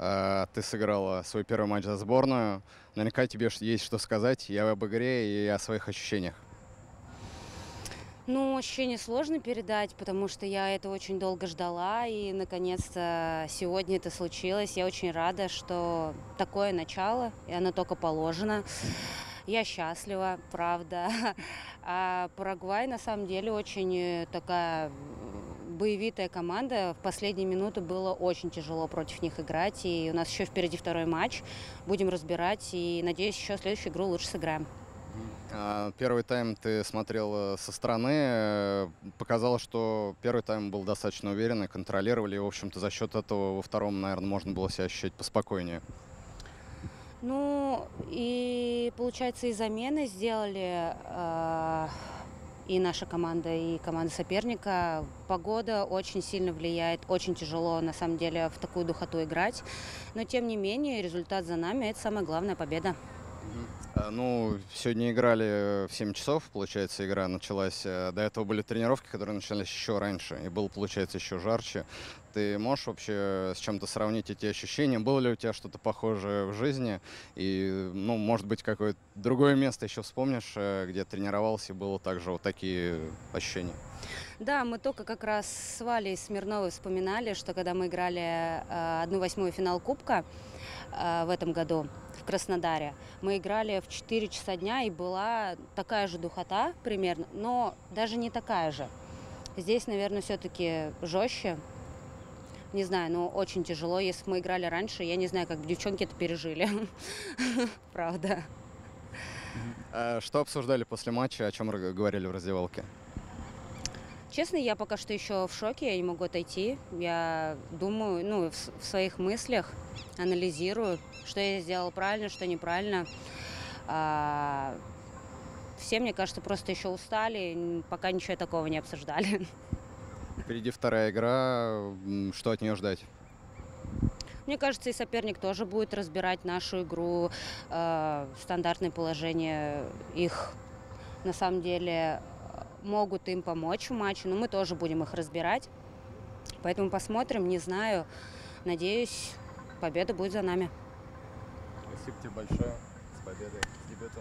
Э, Ты сыграла свой первый матч за сборную. Наверняка тебе есть что сказать и об игре, и о своих ощущениях. Ну, ощущение сложно передать, потому что я это очень долго ждала, и наконец-то сегодня это случилось. Я очень рада, что такое начало, и оно только положено. Я счастлива, правда. А Парагвай на самом деле очень э, такая боевитая команда. В последние минуты было очень тяжело против них играть. И у нас еще впереди второй матч. Будем разбирать. И надеюсь, еще следующую игру лучше сыграем. А, Первый тайм ты смотрел э, со стороны. э, Показалось, что первый тайм был достаточно уверенный, контролировали. И, в общем-то, за счет этого во втором, наверное, можно было себя ощущать поспокойнее. Ну, и получается, и замены сделали э, и наша команда, и команда соперника. Погода очень сильно влияет, очень тяжело, на самом деле, в такую духоту играть. Но, тем не менее, результат за нами – это самая главная победа. А, Ну, сегодня играли в 7 часов, получается, игра началась. Э, До этого были тренировки, которые начались еще раньше, и было, получается, еще жарче. Ты можешь вообще с чем-то сравнить эти ощущения? Было ли у тебя что-то похожее в жизни? И, ну, может быть, какое-то другое место еще вспомнишь, э, где тренировался, и было также вот такие ощущения? Да, мы только как раз с Валей Смирновой вспоминали, что когда мы играли э, одну восьмую финал Кубка э, в этом году в Краснодаре, мы играли в 4 часа дня, и была такая же духота примерно, но даже не такая же. Здесь, наверное, все-таки жестче. Не знаю, но очень тяжело. Если мы играли раньше, я не знаю, как бы девчонки это пережили. Правда. А Что обсуждали после матча, о чем говорили в раздевалке? Честно, я пока что еще в шоке, я не могу отойти. Я думаю, ну, в, в своих мыслях анализирую, что я сделала правильно, что неправильно. А, все, мне кажется, просто еще устали, пока ничего такого не обсуждали. Впереди вторая игра. Что от нее ждать? Мне кажется, и соперник тоже будет разбирать нашу игру, э, стандартные положения их на самом деле могут им помочь в матче, но мы тоже будем их разбирать. Поэтому посмотрим, не знаю. Надеюсь, победа будет за нами. Спасибо тебе большое. С победой, с дебютом.